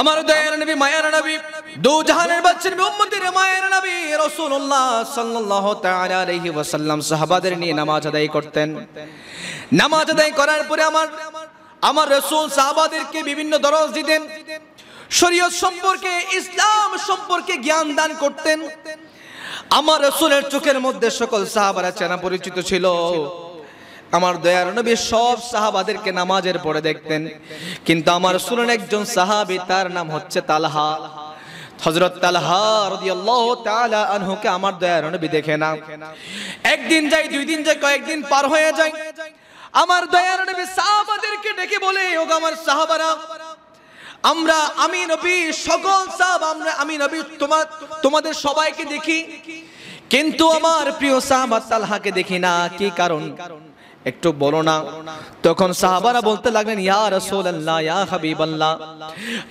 আমার দয়ার নবী, মায়ার নবী, দু জাহানের বাচ্চা নবী, উম্মতের মায়ের নবী রাসূলুল্লাহ সাল্লাল্লাহু তাআলা আলাইহি ওয়াসাল্লাম সাহাবাদের নিয়ে নামাজ আদায় করতেন। নামাজ আদায় করার পরে আমার আমার রাসূল সাহাবাদেরকে বিভিন্ন দরজ দিতেন। শরীয়ত সম্পর্কে, ইসলাম সম্পর্কে জ্ঞান দান করতেন। আমার রাসূলের চোখের মধ্যে সকল সাহাবারা চেনা পরিচিত ছিল। আমার দয়ার নবী সব সাহাবাদেরকে নামাজের পরে দেখতেন। কিন্তু আমার শুনেন একজন সাহাবী, তার নাম হচ্ছে তালহা। আমার দেখে না একদিন যাই, দুই দিন যাই, কয়েকদিন পার হয়ে যায় আমার সাহাবাদেরকে ডেকে বলে ও আমার আমরা সকল আমরা তোমাদের সবাইকে দেখি। কিন্তু আমার প্রিয় সাহাবাদ তালহাকে দেখি না। কি কারণ কারণ? একটু বলো না। তখন সাহাবারা বলতে লাগলেন, ইয়া রাসূলুল্লাহ, ইয়া হাবিবাল্লাহ।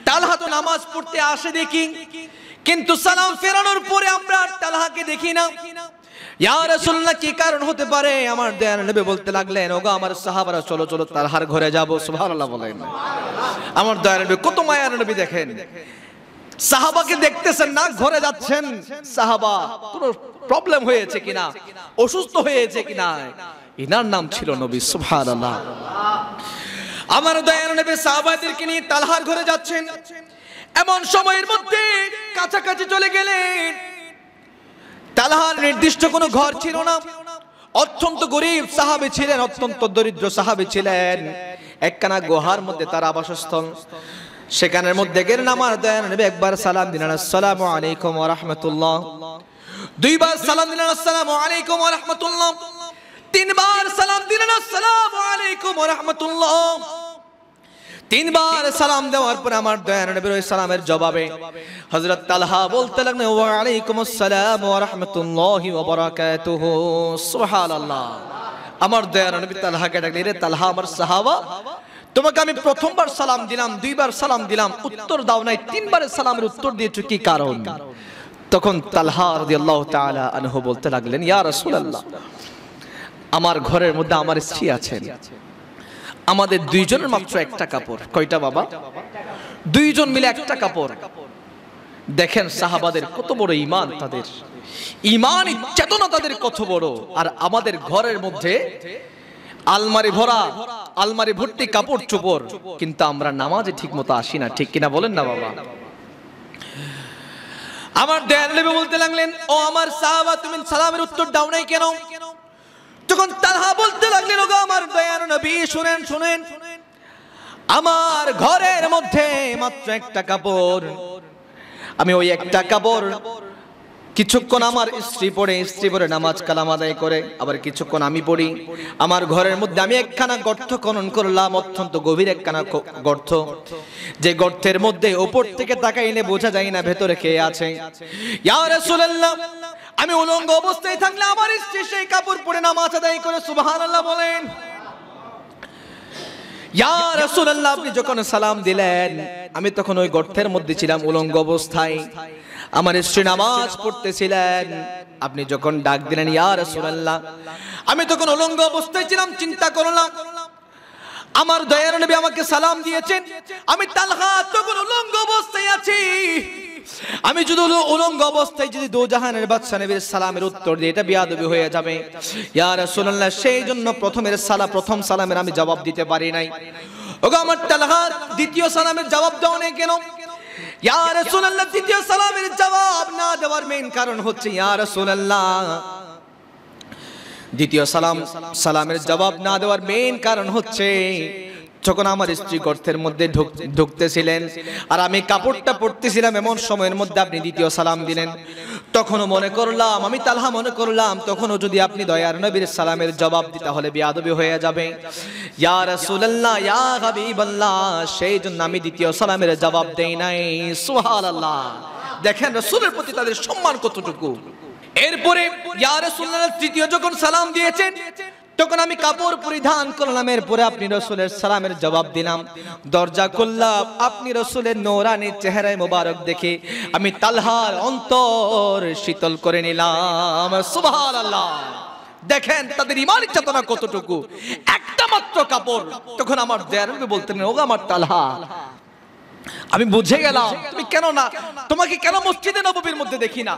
তালহা তো নামাজ পড়তে আসে দেখি, কিন্তু সালাম ফেরানোর পরে আমরা তালহাকে দেখি না। কি কারণ হতে পারে? আমার দয়ার নবী বলতে লাগলেন, ওগো আমার সাহাবারা, চলো চলো, তালহার ঘরে যাব। সুবহানাল্লাহ বলেন। আমার দয়ার নবী, কত মায়ার নবী দেখেন। সাহাবাকে দেখতেছেন না, ঘরে যাচ্ছেন। সাহাবা, কোনো প্রবলেম হয়েছে কিনা? অসুস্থ হয়েছে কিনা? ইনার নাম ছিল নবী, সুবহানাল্লাহ। আমার দয়ার নবী সাহাবাদেরকে নিয়ে তালহার ঘরে যাচ্ছেন। এমন সময়ের মধ্যে কাছাকাছি চলে গেলেন। তালহার নির্দিষ্ট কোনো ঘর ছিল না। অত্যন্ত গরিব সাহাবে ছিলেন, অত্যন্ত দরিদ্র সাহাবে ছিলেন। একখানা গুহার মধ্যে তার আবাসস্থল। সেখানের মধ্যে গেলেন, আমার দয়ান নবী, একবার সালাম দিলেন আসসালামু আলাইকুম রাহমাতুল্লাহ। দুইবার সালাম দিলেন, আসসালামু আলাইকুম রাহমাতুল্লাহ। তিনবার সালাম দিলেন, আসসালামু আলাইকুম ওয়া রাহমাতুল্লাহ। তিনবার সালাম দেওয়ার পরে আমার দয়ান নবীর সালামের জবাবে হযরত তালহা বলতে লাগলেন, ওয়া আলাইকুম আসসালাম ওয়া রাহমাতুল্লাহি ওয়া বারাকাতুহু। সুবহানাল্লাহ। আমার দয়ান নবী তালহাকে ডাকলেন রে তালহা আমার সাহাবা, তোমাকে আমি প্রথমবার সালাম দিলাম, দুইবার সালাম দিলাম, উত্তর দাও নাই, তিনবারের সালামের উত্তর দিয়েছ, কি কারণ? তখন তালহা রাদিয়াল্লাহু তাআলা আনহু বলতে লাগলেন, ইয়া রাসূলুল্লাহ আমার ঘরের মধ্যে আমার স্ত্রী আছেন। আমাদের দুইজনের মাত্র একটা কাপড়। কয়টা বাবা? দুইজন মিলে একটা কাপড়। দেখেন সাহাবাদের কত বড় ইমান তাদের। ইমান চেতনা তাদের কত বড়। আর আমাদের ঘরের মধ্যে আলমারি ভরা, আলমারি ভর্তি কাপড় চোপড়। কিন্তু আমরা নামাজে ঠিক মতো আসি না। ঠিক কিনা বলেন না বাবা? আমার দয়াল বলতে লাগলেন, ও আমার সাহাবা, তুমি সালামের উত্তর দাও নাই কেন? তখন তালহা বলতে লাগলেন, ওগো আমার দয়ার নবী, শুনেন শুনেন। আমার ঘরের মধ্যে মাত্র একটা কাপড়। আমি ওই একটা কাপড় কিছুক্ষণ আমার স্ত্রী পড়ে স্ত্রী পড়ে নামাজ কালাম আদায় করে, আবার কিছুক্ষণ আমি পড়ি। আমার ঘরের মধ্যে আমি একখানা গর্ত খনন করলাম, অত্যন্ত গভীর একখানা গর্ত। যে গর্তের মধ্যে ওপর থেকে তাকাইলে বোঝা যায় না ভেতরে কে আছে। আমি উলঙ্গ অবস্থায় থাকলে আমার স্ত্রী সেই কাপড় পরে নামাজ আদায় করে, সুবহানাল্লাহ বলেন। আপনি যখন সালাম দিলেন, আমি তখন ওই গর্তের মধ্যে ছিলাম উলঙ্গ অবস্থায়। আমার স্ত্রী নামাজ পড়তেছিলেন। আপনি যখন ডাক দিলেন, ইয়া রাসূলুল্লাহ, আমি তখন উলঙ্গ অবস্থায় ছিলাম, চিন্তা করলাম। আমার দয়ার নবী আমাকে সালাম দিয়েছেন। আমি তালহা তখন উলঙ্গ অবস্থায় আছি। আমি যদি উল- উলঙ্গ অবস্থায় যদি দোজাহানের বাদশা নবীর সালামের উত্তর দিই, এটা বিয়াদবি হয়ে যাবে। ইয়া রাসূলুল্লাহ, সেই জন্য প্রথমের সালা প্রথম সালামের আমি জবাব দিতে পারি নাই। ওগো, আমার তালহা দ্বিতীয় সালামের জবাব দাও কেন ইয়া রাসূলুল্লাহ, দ্বিতীয় সালামের জবাব না দেওয়ার মেইন কারণ হচ্ছে ইয়া রাসূলুল্লাহ। দ্বিতীয় সালাম, সালামের জবাব না দেওয়ার মেইন কারণ হচ্ছে যখন আমার স্ত্রী গর্তের মধ্যে ঢুক- ঢুকতেছিলেন আর আমি কাপড়টা পরতেছিলাম এমন সময়ের মধ্যে আপনি দ্বিতীয় সালাম দিলেন। তখনও মনে করলাম, আমি তালহা মনে করলাম, তখনও যদি আপনি দয়ার নবীর সালামের জবাব দিতে হলে বিয়াদবি হয়ে যাবে। ইয়া রাসূলুল্লাহ, ইয়া সেই জন্য আমি দ্বিতীয় সালামের জবাব দেই নাই। সুবহানাল্লাহ। দেখেন রাসূলের প্রতি তাদের সম্মান কতটুকু। এরপরে ইয়া তৃতীয় যখন সালাম দিয়েছেন তখন আমি কাপড় পরিধান করলাম, এরপরে আপনি রসুলের সালামের জবাব দিলাম। দরজা খুললাম, আপনি রসুলের নোরানি চেহারায় মোবারক দেখে আমি তালহার অন্তর শীতল করে নিলাম। সুবহানাল্লাহ। দেখেন তাদের ইমানি চেতনা কতটুকু। একটা মাত্র কাপড়। তখন আমার দেয়ার বলতেন ও আমার তালহা আমি বুঝে গেলাম। তুমি কেন না? তোমাকে কেন মসজিদে নববীর মধ্যে দেখি না?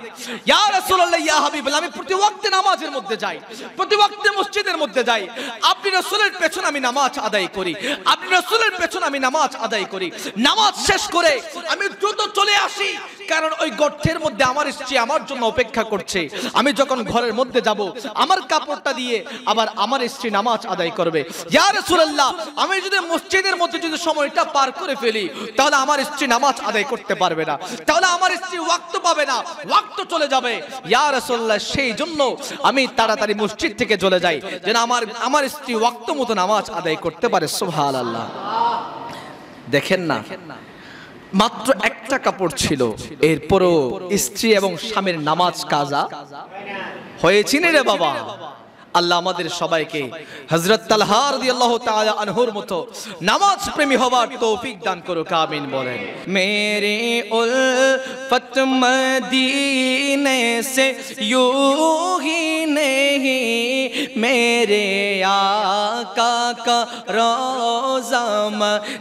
ইয়া রাসূলুল্লাহ, ইয়া হাবিবাল্লাহ, আমি প্রতি ওয়াক্তে নামাজের মধ্যে যাই, প্রতি ওয়াক্তে মসজিদের মধ্যে যাই। আপনি রাসূলের পেছনে আমি নামাজ আদায় করি, আপনি রাসূলের পেছনে আমি নামাজ আদায় করি। নামাজ শেষ করে আমি দ্রুত চলে আসি, কারণ ওই গর্তের মধ্যে আমার স্ত্রী আমার জন্য অপেক্ষা করছে। আমি যখন ঘরের মধ্যে যাব, আমার কাপড়টা দিয়ে আবার আমার স্ত্রী নামাজ আদায় করবে। ইয়া রাসূলুল্লাহ, আমি যদি মসজিদের মধ্যে যদি সময়টা পার করে ফেলি, তাহলে আমার স্ত্রী নামাজ আদায় করতে পারবে না। তাহলে আমার স্ত্রী ওয়াক্ত পাবে না। ওয়াক্ত চলে যাবে। ইয়া রাসূলুল্লাহ সেই জন্য আমি তাড়াতাড়ি মসজিদ থেকে চলে যাই। যেন আমার আমার স্ত্রী ওয়াক্ত মতো নামাজ আদায় করতে পারে। সুবহানাল্লাহ। দেখেন না, মাত্র একটা কাপড় ছিল। এরপরও স্ত্রী এবং স্বামীর নামাজ কাজা হয়েছি রে বাবা? আল্লাহ আমাদের সবাইকে হজরত তালহার দিয়ে আল্লাহ আনহুর মতো নামাজ প্রেমী হওয়ার তৌফিক দান করুক, আমিন বলেন। মেরে উল ফতমদিনে সে ইউহি নেহি, মেরে আকা কা রোজাম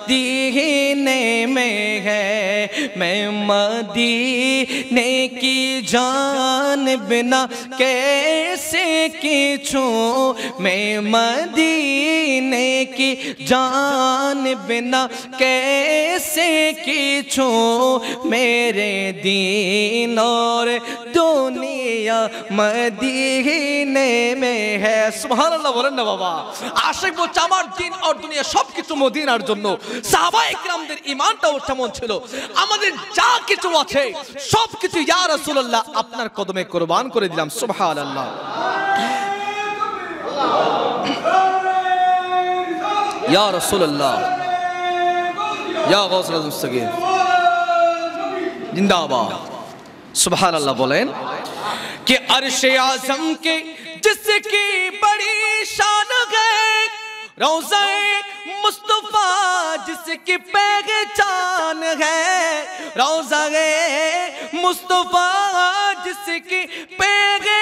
দিহনে মে হে, মে মদিনে কি জান বিনা, কেসে কিছু किछू मैं मदीने की जान बिना कैसे किछू मेरे दीन और दुनिया মদিনে মে হে সুবহানাল্লাহ বলেন না বাবা আশিক বলছে আমার দিন আর দুনিয়া সবকিছু মদিনার জন্য সাহাবায়ে ইকরামদের ঈমানটাও তেমন ছিল আমাদের যা কিছু আছে সবকিছু ইয়া রাসূলুল্লাহ আপনার কদমে কুরবান করে দিলাম সুবহানাল্লাহ یا رسول اللہ، یا غوث اللہ سگیر جندہ آبا سبحان اللہ بولین کہ عرش اعظم کے جس کی بڑی شان گئے روزہ مصطفیٰ جس کی پہچان ہے، روزہ مصطفیٰ جس کی پہچان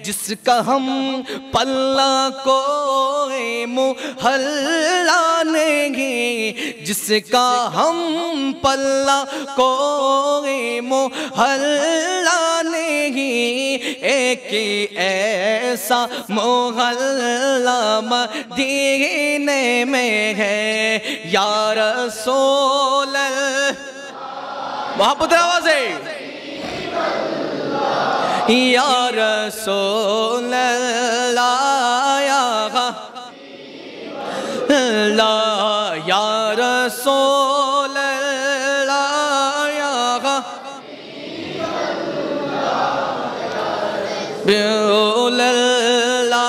جس کا ہم پلہ کو محلہ نہیں، جس کا ہم پلہ کو محلہ نہیں۔ ایک ایسا محلہ مدینے میں ہے۔ یا رسول اللہ، محبت آواز ہے یا رسول اللہ یا رسول اللہ بیول اللہ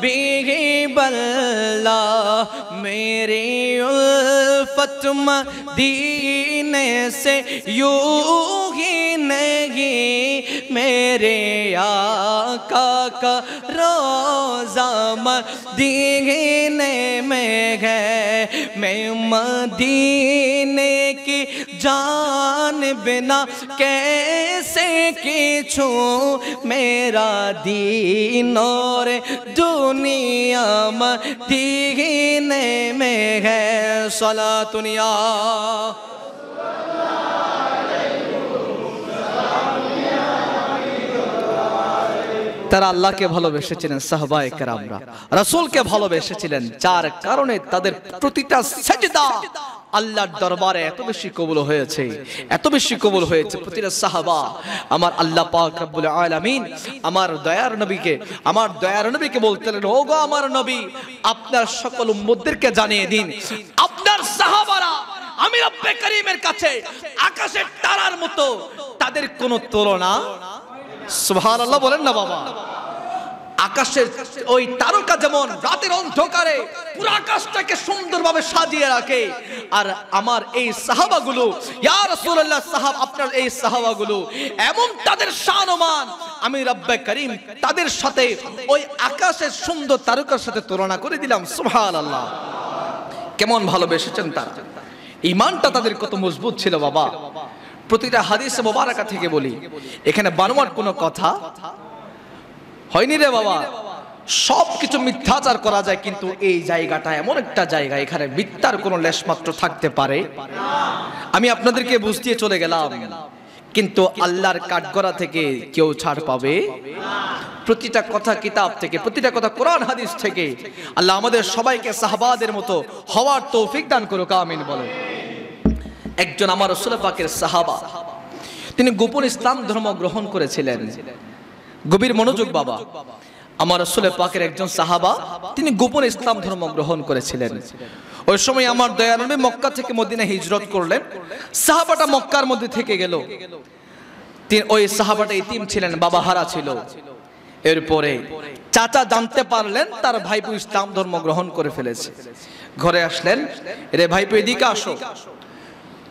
بیہیب اللہ میری الفت مدینہ سینے سے یوں ہی نہیں میرے آقا کا روزہ مدینے میں ہے۔ میں مدینے کی جان بنا کیسے کچھوں میرا دین اور دنیا مدینے میں ہے۔ صلاة دنیا তারা আল্লাহকে ভালোবেসেছিলেন, সাহবায়ে কেরামরা। রাসূলকে ভালোবেসেছিলেন, যার কারণে তাদের প্রতিটা সেজদা আল্লাহর দরবারে এত বেশি কবুল হয়েছে, এত বেশি কবুল হয়েছে প্রতিটা সাহাবা। আমার আল্লাহ পাক রব্বুল আলামিন আমার দয়ার নবীকে, আমার দয়ার নবীকে বলতেন ও গো আমার নবী, আপনার সকল উম্মতদেরকে জানিয়ে দিন, আপনার সাহাবারা আমি রব্বে করিমের কাছে আকাশের তারার মতো তাদের কোনো তুলনা সুবহানাল্লাহ বলেন না বাবা। আকাশের ওই তারকা যেমন রাতের অন্ধকারে পুরো আকাশটাকে সুন্দরভাবে সাজিয়ে রাখে। আর আমার এই সাহাবাগুলো, ইয়া রাসূলুল্লাহ, সাহাব, আপনার এই সাহাবাগুলো, এমন তাদের শানমান, আমি রব্বে করিম তাদের সাথে ওই আকাশের সুন্দর তারকার সাথে তুলনা করে দিলাম, সুবহানাল্লাহ। কেমন ভালোবেসেছেন তারা? ইমানটা তাদের কত মজবুত ছিল বাবা। প্রতিটা হাদিস মোবারকা থেকে বলি। এখানে বানোয়ার কোনো কথা হয়নি রে বাবা। সব কিছু মিথ্যাচার করা যায়, কিন্তু এই জায়গাটা এমন একটা জায়গা, এখানে মিথ্যার কোনো লেশমাত্র থাকতে পারে। আমি আপনাদেরকে বুঝিয়ে চলে গেলাম। কিন্তু আল্লাহর কাঠগড়া থেকে কেউ ছাড় পাবে? প্রতিটা কথা কিতাব থেকে, প্রতিটা কথা কোরআন, হাদিস থেকে। আল্লাহ আমাদের সবাইকে সাহবাদের মতো হওয়ার তৌফিক দান করুক, আমিন বলো একজন আমার রসুল পাকের সাহাবা। তিনি গোপন ইসলাম ধর্ম গ্রহণ করেছিলেন। গভীর মনোযোগ বাবা। আমার রসুল পাকের একজন সাহাবা, তিনি গোপন ইসলাম ধর্ম গ্রহণ করেছিলেন। ওই সময় আমার দয়ানবী মক্কা থেকে মদিনা হিজরত করলেন। সাহাবাটা মক্কার মধ্যে থেকে গেল। তিনি, ওই সাহাবাটা ইতিম ছিলেন, বাবা হারা ছিল। এরপরে চাচা জানতে পারলেন, তার ভাইপু ইসলাম ধর্ম গ্রহণ করে ফেলেছে। ঘরে আসলেন রে ভাইপু, এদিকে আসো।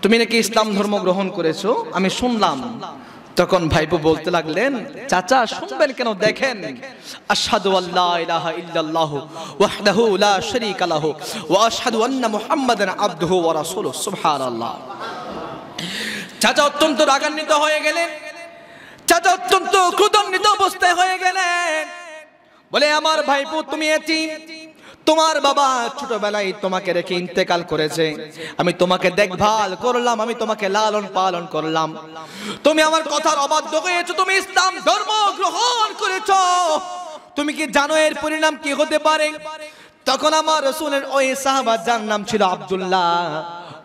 তুমি নাকি ইসলাম ধর্ম গ্রহণ করেছ? আমি শুনলাম। তখন ভাইপু বলতে লাগলেন, চাচা, শুনবেন কেন? দেখেন। আশহাদু আল্লা ইলাহা ইল্লাল্লাহ ওয়াহদাহু লা শারীকা লাহু ওয়া আশহাদু আন্না মুহাম্মাদান আবদুহু ওয়া রাসূলুহু। সুবহানাল্লাহ। চাচা অত্যন্ত রাগান্বিত হয়ে গেলেন। চাচা অত্যন্ত ক্রোধান্বিত অবস্থায় হয়ে গেলেন। বলে, আমার ভাইপু, তুমি এতিম। তোমার বাবা ছোটবেলায় তোমাকে রেখে ইন্তেকাল করেছে। আমি তোমাকে দেখভাল করলাম, আমি তোমাকে লালন পালন করলাম। তুমি আমার কথার অবাধ্য হয়েছো, তুমি ইসলাম ধর্ম গ্রহণ করেছ। তুমি কি জানো এর পরিণাম কি হতে পারে? তখন আমার রসুলের ওই সাহাবা, যার নাম ছিল আব্দুল্লাহ,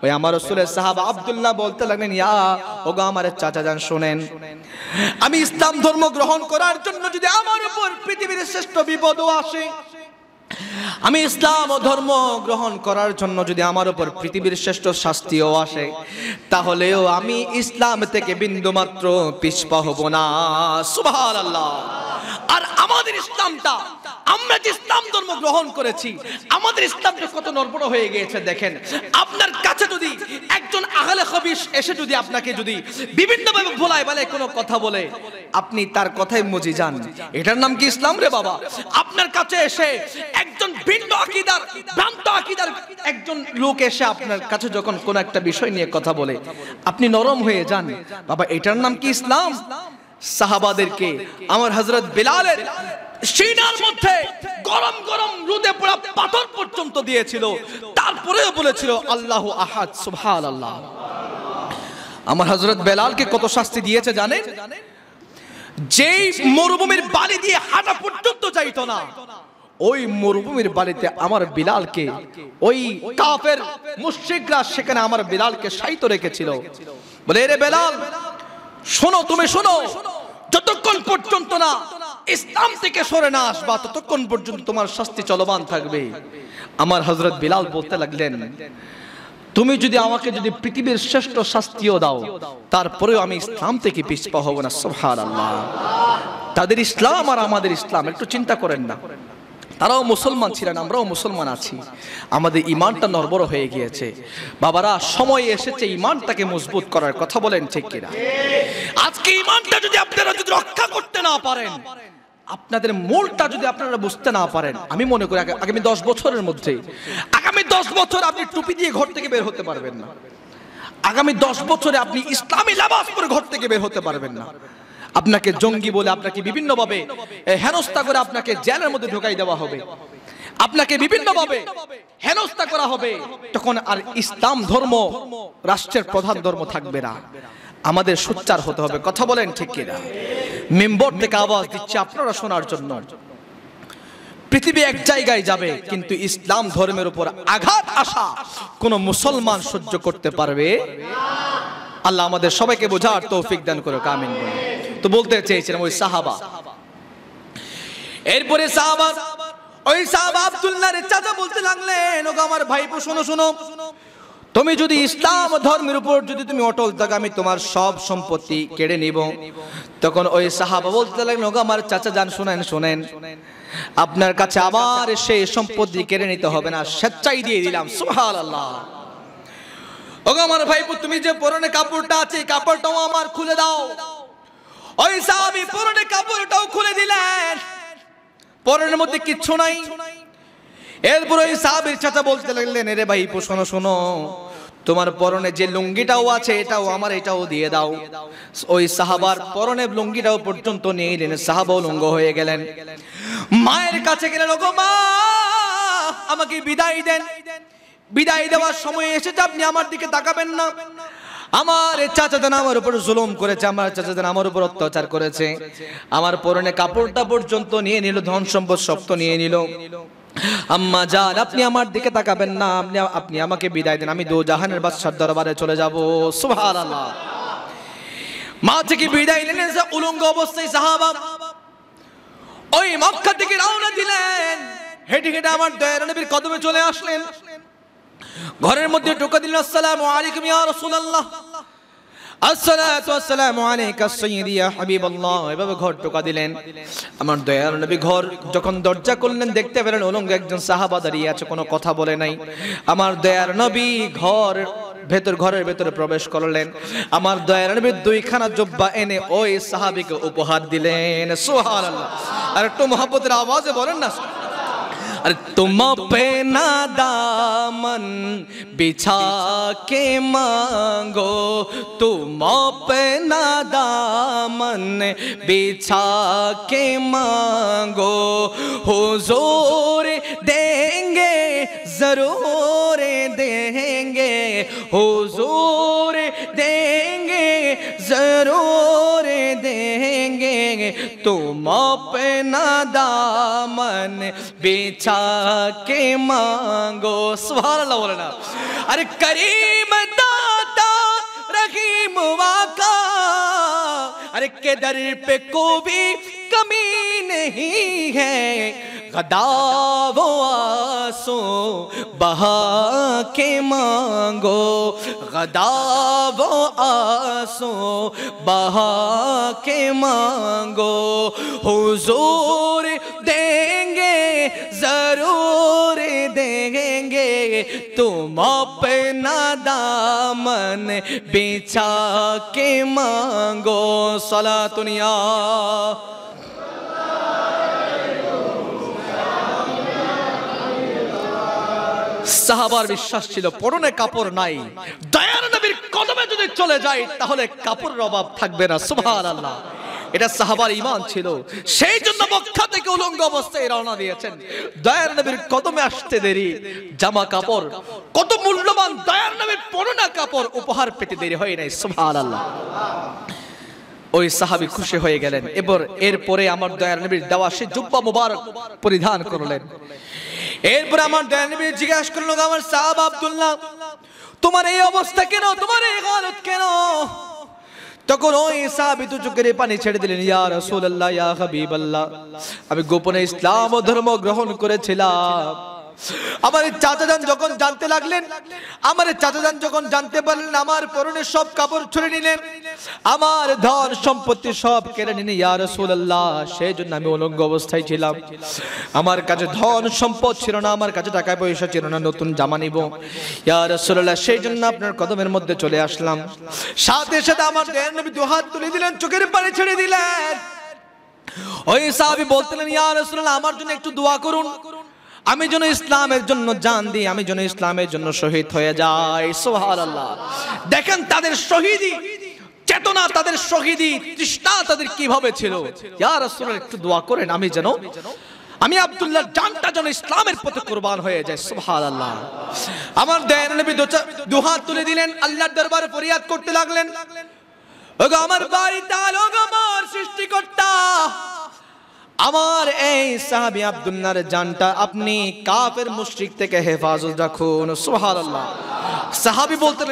ওই আমার রসুলের সাহাবা আব্দুল্লাহ বলতে লাগলেন, ইয়া, ওগো আমার চাচা যান, শোনেন, আমি ইসলাম ধর্ম গ্রহণ করার জন্য যদি আমার উপর পৃথিবীর শ্রেষ্ঠ বিপদও আসে আমি ইসলাম ও ধর্ম গ্রহণ করার জন্য যদি আমার উপর পৃথিবীর শ্রেষ্ঠ শাস্তিও আসে, তাহলেও আমি ইসলাম থেকে বিন্দু মাত্র পিছপা হব না। সুবহান আল্লাহ আর আমাদের ইসলামটা, আমরা যে ইসলাম ধর্ম গ্রহণ করেছি, আমাদের ইসলামটা কত নরবড় হয়ে গিয়েছে দেখেন। আপনার কাছে যদি একজন আহলে খবিস এসে যদি আপনাকে যদি বিভিন্নভাবে ভোলায় বলে কোনো কথা বলে আপনি তার কথাই মজি যান। এটার নাম কি ইসলাম রে বাবা? আপনার কাছে এসে একজন ভিন্ন আকিদার, ভ্রান্ত আকিদার একজন লোক এসে আপনার কাছে যখন কোন একটা বিষয় নিয়ে কথা বলে, আপনি নরম হয়ে যান। বাবা, এটার নাম কি ইসলাম? সাহাবাদেরকে, আমার হযরত বিলালের সিনার মধ্যে গরম গরম রোদে পোড়া পাথর পর্যন্ত দিয়েছিল। তারপরেও বলেছিল, আল্লাহ আহাদ, সুবহানাল্লাহ। আমার হযরত বেলালকে কত শাস্তি দিয়েছে জানেন? যেই মরুভূমির বালি দিয়ে হাঁটা পর্যন্ত যাইতো না, ওই মরুভূমির বালিতে আমার বিলালকে, ওই কাফের মুশরিকরা সেখানে আমার বিলালকে সাইতো রেখেছিল। বলে রে বেলাল, শোনো, তুমি শোনো, যতক্ষণ পর্যন্ত না ইসলাম থেকে সরে না আসবা, ততক্ষণ পর্যন্ত তোমার শাস্তি চলমান থাকবে। আমার হজরত বিলাল বলতে লাগলেন তুমি যদি আমাকে যদি পৃথিবীর শ্রেষ্ঠ শাস্তিও দাও, তারপরেও আমি ইসলাম থেকে পিছপা হব না সোহার আল্লাহ তাদের ইসলাম আর আমাদের ইসলাম, একটু চিন্তা করেন না। তারাও মুসলমান ছিলেন, আমরাও মুসলমান আছি। আমাদের ইমানটা নরবর হয়ে গিয়েছে। বাবারা, সময় এসেছে ইমানটাকে মজবুত করার কথা বলেন, ঠিক কিনা? আজকে ইমানটা যদি আপনারা যদি রক্ষা করতে না পারেন আপনাদের মূলটা যদি আপনারা বুঝতে না পারেন, আমি মনে করি আগামী দশ বছরের মধ্যে। আগামী দশ বছর আপনি টুপি দিয়ে ঘর থেকে বের হতে পারবেন না। আগামী দশ বছরে আপনি ইসলামী লাবাস পরে ঘর থেকে বের হতে পারবেন না। আপনাকে জঙ্গি বলে আপনাকে বিভিন্নভাবে হেনস্থা করে আপনাকে জেলের মধ্যে ঢোকাই দেওয়া হবে। আপনাকে বিভিন্নভাবে হেনস্থা করা হবে। তখন আর ইসলাম ধর্ম, রাষ্ট্রের প্রধান ধর্ম থাকবে না। আমাদের সোচ্চার হতে হবে। কথা বলেন ঠিক কিনা? মেম্বর থেকে আওয়াজ দিচ্ছে আপনারা শোনার জন্য। পৃথিবী এক জায়গায় যাবে, কিন্তু ইসলাম ধর্মের উপর আঘাত আসা কোন মুসলমান সহ্য করতে পারবে? আল্লাহ আমাদের সবাইকে বোঝার তৌফিক দান করে কামিন তো বলতে চেয়েছিলাম ওই সাহাবা। এরপরে সাহাবা, ওই সাহাবা আব্দুল্লাহ চাচা বলতে লাগলেন, ওগো আমার ভাইপো, শোনো শোনো। তুমি যদি ইসলাম ধর্মের উপর যদি তুমি অটল থাকো, আমি তোমার সব সম্পত্তি কেড়ে নিব। তখন ওই সাহাবা বলতে লাগলেন, ওগো আমার চাচা যান, শুনেন শুনেন। আপনার কাছে আবার সেই সম্পত্তি কেড়ে নিতে হবে না, স্বেচ্ছাই দিয়ে দিলাম, সুবহানাল্লাহ। ওগো আমার ভাইপো, তুমি যে পরনে কাপড়টা আছে কাপড়টাও আমার খুলে দাও। ওই সাহাবী পরনে কাপড়টাও খুলে দিলেন। পরনের মধ্যে কিচ্ছু নাই। এরপর ওই সাহাবীর চাচা বলতে লাগলেন রে ভাই শোনো শোনো। তোমার পরনে যে লুঙ্গিটাও আছে, এটাও আমার, এটাও দিয়ে দাও। ওই সাহাবার পরনে লুঙ্গিটাও পর্যন্ত নিয়ে এলেন সাহাবাও লুঙ্গ হয়ে গেলেন। মায়ের কাছে গেলেন, ওগো মা, আমাকে বিদায় দেন। বিদায় দেওয়ার সময় এসেছে, আপনি আমার দিকে তাকাবেন না। আমার চাচাদান আমার উপর জুলুম করেছে, আমার চাচাদান আমার উপর অত্যাচার করেছে। আমার পরনে কাপড়টা পর্যন্ত নিয়ে নিল, ধন সম্পদ সব তো নিয়ে নিল। আম্মা যান আপনি আমার দিকে তাকাবেন না, আপনি আপনি আমাকে বিদায় দেন, আমি দো জাহানের বাদশার দরবারে চলে যাব। সুবহানাল্লাহ। মা থেকে বিদায় নিলেন উলঙ্গ অবস্থায় সাহাবা। ওই মক্কা থেকে রওনা দিলেন। হেঁটে হেঁটে আমার দয়ার নবীর কদমে চলে আসলেন। ঘরের মধ্যে ঢোকা দিলেন, আসসালামু আলাইকুম ইয়া রাসূলুল্লাহ। এভাবে ঘর ঢোকা দিলেন। আমার ঘর, যখন দরজা খুললেন, দেখতে একজন আছে, কোনো কথা বলে নাই। আমার দয়ার নবী ঘর, ভেতর ঘরের ভেতরে প্রবেশ করলেন। আমার দুইখানা জুব্বা এনে ওই সাহাবীকে উপহার দিলেন। সুবহানাল্লাহ। আর একটু মহব্বতের আওয়াজে বলেন না تم پہ دامن بچھا کے مانگو۔ تم پہ دامن بچھا کے مانگو۔ حضور دیں گے ضرور دیں گے حضور دیں گے ضرور تم اپنا دامن بیچا کے مانگو۔ سبحان اللہ بولنا ارے کریم داتا رحیم واقع۔ ارے کے در پہ کو بھی کمی نہیں ہے۔ غدا وہ آسو، بہا کے مانگو۔ غدا وہ آسو، بہا کے مانگو۔ حضور دیں گے، ضرور دیں گے۔ تم اپنا دامن بچھا کے مانگو۔ صلاة نیا সাহাবার বিশ্বাস ছিল, পরনে কাপড় নাই। দয়ার নবীর কদমে যদি চলে যায়, তাহলে কাপড়ের অভাব থাকবে না, সুবহানাল্লাহ। এটা সাহাবার ইমান ছিল। সেই জন্য মক্কা থেকে উলঙ্গ অবস্থায় রওনা দিয়েছেন। দয়ার নবীর কদমে আসতে দেরি, জামা কাপড়, কত মূল্যবান দয়ার নবীর পরনা কাপড় উপহার পেতে দেরি হয় নাই সুভার আল্লাহ ওই সাহাবি খুশি হয়ে গেলেন। এবার এরপরে আমার দয়ার নবীর দেওয়া সে জুব্বা মুবারক পরিধান করলেন। এরপর আমার দয়ানবী জিজ্ঞাসা করল, আমার সাহাব আব্দুল্লাহ, তোমার এই অবস্থা কেন? তোমার এই হালত কেন? তখন ওই সাহাবি দু চোখের পানি ছেড়ে দিলেন, ইয়া রাসূলুল্লাহ, ইয়া আমি গোপনে ইসলাম ধর্ম গ্রহণ করেছিলাম। আমার চাচাজান যখন জানতে লাগলেন, আমার চাচাজান যখন জানতে পারলেন, আমার পরনের সব কাপড় ছুড়ে নিলেন, আমার ধন সম্পত্তি সব কেড়ে নিলেন। ইয়া রাসূলুল্লাহ, সেই জন্য আমি উলঙ্গ অবস্থায় ছিলাম। আমার কাছে ধন সম্পদ ছিল না, আমার কাছে টাকা পয়সা ছিল না, নতুন জামা নিব। ইয়া রাসূলুল্লাহ, সেই জন্য আপনার কদমের মধ্যে চলে আসলাম। সাথে সাথে আমার দেহের নবী দু হাত তুলে দিলেন, চোখের পানি ছেড়ে দিলেন। ওই সাহাবী বলতেন ইয়া রাসূলুল্লাহ, আমার জন্য একটু দোয়া করুন। আমি যেন ইসলামের জন্য জান দিই, আমি যেন ইসলামের জন্য শহীদ হয়ে যাই। সোহার আল্লাহ দেখেন তাদের শহীদি চেতনা তাদের শহীদি তৃষ্ণা তাদের কীভাবে ছিল? ইয়া রাসূলুল্লাহ, একটু দোয়া করেন, আমি যেন, আমি আব্দুল্লাহ জানটা যেন ইসলামের পথে কুরবান হয়ে যায়। সুবহানাল্লাহ। আমার দয়ার নবী দু হাত তুলে দিলেন, আল্লাহর দরবারে ফরিয়াদ করতে লাগলেন। আমার বাড়িতে আলো আমার সৃষ্টিকর্তা। আমার এই সাহাবি আব্দুল্লাহর জানটা আপনি কাফের মুশরিক থেকে হেফাজত রাখুন, সুবহানাল্লাহ। সাহাবী বলতেন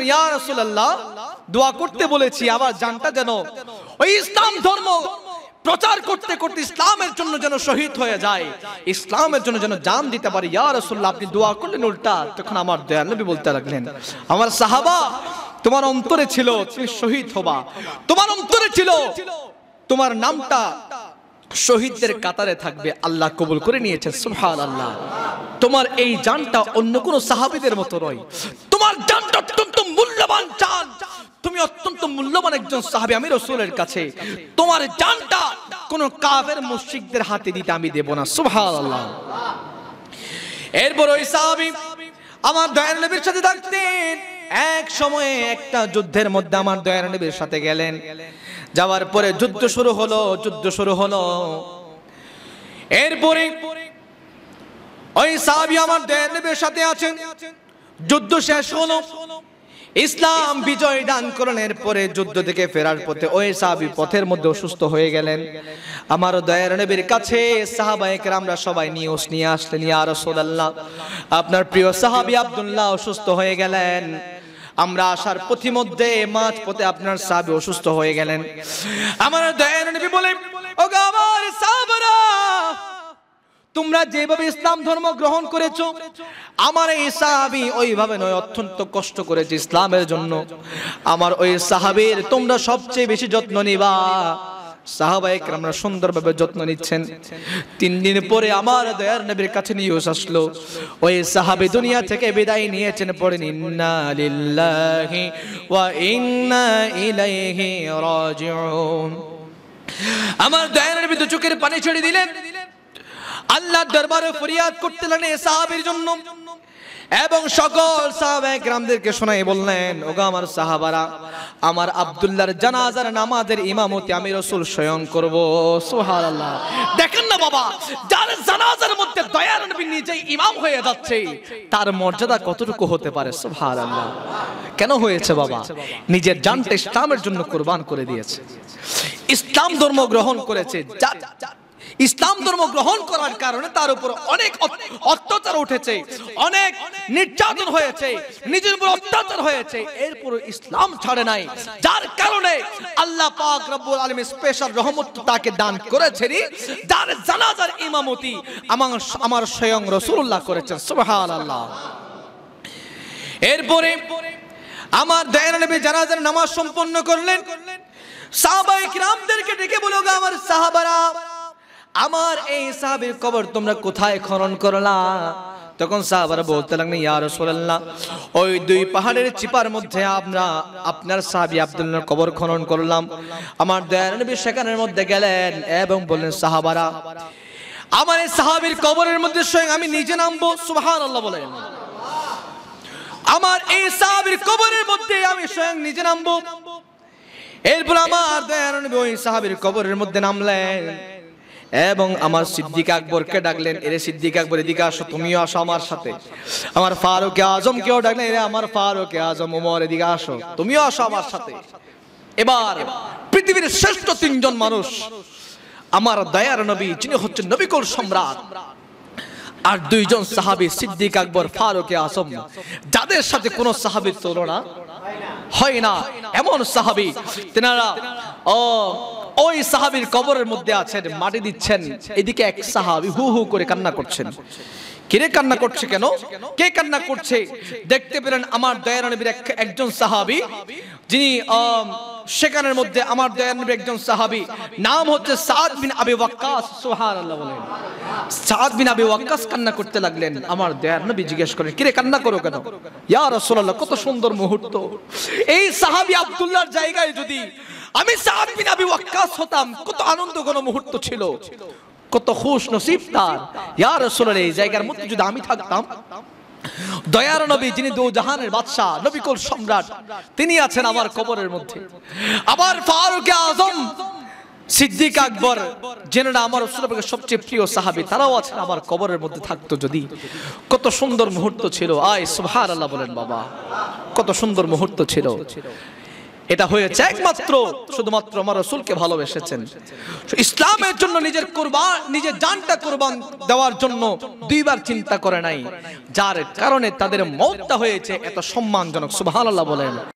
দোয়া করতে বলেছি আবার জানটা যেন ওই ইসলাম ধর্ম প্রচার করতে করতে ইসলামের জন্য যেন শহীদ হয়ে যায়, ইসলামের জন্য যেন জান দিতে পারি। ইয়া রাসূলুল্লাহ, আপনি দোয়া করলেন উল্টা, তখন আমার দয়াল নবী বলতে লাগলেন, আমার সাহাবা, তোমার অন্তরে ছিল তুমি শহীদ হবা, তোমার অন্তরে ছিল, তোমার নামটা শহীদদের কাতারে থাকবে আল্লাহ কবুল করে নিয়েছেন সুহান আল্লাহ তোমার এই জানটা অন্য কোন সাহাবিদের মতো নয়। তোমার জানটা অত্যন্ত মূল্যবান জান তুমি অত্যন্ত মূল্যবান একজন সাহাবি, আমি রসুলের কাছে। তোমার জানটা কোন কাফের মুশরিকদের হাতে দিতে আমি দেব না সুহান আল্লাহ এরপর ওই সাহাবি আমার দয়াল নবীর সাথে থাকতেন। এক সময়ে একটা যুদ্ধের মধ্যে আমার দয়ার নবীর সাথে গেলেন। যাওয়ার পরে যুদ্ধ শুরু হলো, যুদ্ধ শুরু হলো। এরপরে ওই সাহাবী আমার দয়ার নবীর সাথে আছেন। যুদ্ধ শেষ হলো। ইসলাম বিজয় দান করণের পরে যুদ্ধ থেকে ফেরার পথে ওই সাহাবী পথের মধ্যে অসুস্থ হয়ে গেলেন। আমার দয়ার নবীর কাছে সাহাবায়ে কেরামরা সবাই নিউজ নিয়ে আসলেন, ইয়া রাসূলুল্লাহ, আপনার প্রিয় সাহাবী আব্দুল্লাহ অসুস্থ হয়ে গেলেন। আমরা আসার পথিমধ্যে মাঝ পথে আপনার সাহাবী অসুস্থ হয়ে গেলেন। আমার দয়ানবী বলে ও আমার সাবরা তোমরা যেভাবে ইসলাম ধর্ম গ্রহণ করেছ, আমার এই সাহাবি ওইভাবে নয়, অত্যন্ত কষ্ট করেছে ইসলামের জন্য। আমার ওই সাহাবীর তোমরা সবচেয়ে বেশি যত্ন নিবা। সুন্দরভাবে যত্ন নিচ্ছেন। পরে আমার ওই দুনিয়া থেকে নিয়েছেন ইন্না লিল্লাহি ওয়া আমার দু চোখের পানি ছেড়ে দিলেন। আল্লাহর দরবারে ফরিয়াদ করতে লাগলেন সাহাবীর জন্য। এবং সকল সাহাবায়ে শোনাই বললেন, ওগো আমার সাহাবারা, আমার আব্দুল্লাহর জানাজার নামাজের ইমামতি আমি রাসূল স্বয়ং করব। সুবহানাল্লাহ। দেখেন না বাবা, যার জানাজার মধ্যে দয়ার নবী নিজেই ইমাম হয়ে যাচ্ছে, তার মর্যাদা কতটুকু হতে পারে? সুবহানাল্লাহ। কেন হয়েছে বাবা? নিজের জানটা ইসলামের জন্য কুরবান করে দিয়েছে। ইসলাম ধর্ম গ্রহণ করেছে যা- ইসলাম ধর্ম গ্রহণ করার কারণে তার উপর অনেক অত্যাচার উঠেছে, অনেক নির্যাতন হয়েছে, নিজের উপর অত্যাচার হয়েছে। এরপর ইসলাম ছাড়ে নাই। যার কারণে আল্লাহ পাক রব্বুল আলামিন স্পেশাল রহমত তাকে দান করেছেন। যার জানাজার ইমামতি আমার আমার স্বয়ং রাসূলুল্লাহ করেছেন। সুবহানাল্লাহ। এরপরে আমার দয়ার নবী জানাজার নামাজ সম্পন্ন করলেন। সাহাবায়ে কিরামদেরকে ডেকে বলো আমার সাহাবারা আমার এই সাহাবীর কবর তোমরা কোথায় খনন করলা? তখন সাহাবারা বলতে লাগলেন, ইয়া রাসূলুল্লাহ, ওই দুই পাহাড়ের চিপার মধ্যে আমরা আপনার সাহাবী আব্দুল্লাহর কবর খনন করলাম। আমার দয়ার নবী সেখানের মধ্যে গেলেন এবং বললেন, সাহাবারা, আমার এই সাহাবীর কবরের মধ্যে স্বয়ং আমি নিজে নামবো? সুবহানাল্লাহ বলেন। আমার এই সাহাবীর কবরের মধ্যে আমি স্বয়ং নিজে নামবো। এরপর আমার দয়ার নবী ওই সাহাবীর কবরের মধ্যে নামলেন। এবং আমার সিদ্দিক আকবরকে ডাকলেন, এরে সিদ্দিক আকবর, এদিকে আসো, তুমিও আসো আমার সাথে। আমার ফারুক আজম কেউ ডাকলেন, এরে আমার ফারুক আজম, ওমর, এদিকে আসো, তুমিও আসো আমার সাথে। এবার পৃথিবীর শ্রেষ্ঠ তিনজন মানুষ, আমার দয়ার নবী, যিনি হচ্ছেন নবিকুল সম্রাট, আর দুইজন সাহাবী, সিদ্দিক আকবর, ফারুক আজম, যাদের সাথে কোনো সাহাবীর তুলনা হয় না। এমন সাহাবী, তেনারা, ও ওই সাহাবির কবরের মধ্যে আছেন, মাটি দিচ্ছেন, এদিকে এক সাহাবি হু হু করে কান্না করছেন। কিরে কান্না করছে কেন? কে কান্না করছে? দেখতে পেলেন আমার দয়ার নবীর এক- একজন সাহাবী, যিনি সেখানের মধ্যে আমার দয়ার নবীর একজন সাহাবী। নাম হচ্ছে সাদ বিন আবি ওয়াক্কাস, সুবহানাল্লাহ বলেন। সাদ বিন আবি ওয়াক্কাস কান্না করতে লাগলেন। আমার দয়ার নবী জিজ্ঞেস করেন কিরে, কান্না করো কেন? ইয়া রাসূলুল্লাহ, কত সুন্দর মুহূর্ত। এই সাহাবি আব্দুল্লাহর জায়গায় যদি আমি সাদ বিন আবি ওয়াক্কাস হতাম, কত আনন্দ ঘন মুহূর্ত ছিল। কত খুশ নসিব তার। ইয়া রাসূলুল্লাহ, এই জায়গার মধ্যে যদি আমি থাকতাম, দয়ার নবী যিনি দু জাহানের বাদশাহ, নবিকুল সম্রাট, তিনি আছেন আমার কবরের মধ্যে। আবার ফারুক আজম, সিদ্দিক আকবর, যেনারা আমার রসুলের সবচেয়ে প্রিয় সাহাবী, তারাও আছেন আমার কবরের মধ্যে থাকতো যদি। কত সুন্দর মুহূর্ত ছিল। আয় সুবহান আল্লাহ বলেন বাবা। কত সুন্দর মুহূর্ত ছিল। এটা হয়েছে একমাত্র, শুধুমাত্র আমার রসুলকে ভালোবেসেছেন। ইসলামের জন্য নিজের কোরবান, নিজের জানটা কোরবান দেওয়ার জন্য দুইবার চিন্তা করে নাই। যার কারণে তাদের মতটা হয়েছে, এত সম্মানজনক, সুবহানাল্লাহ বলেন।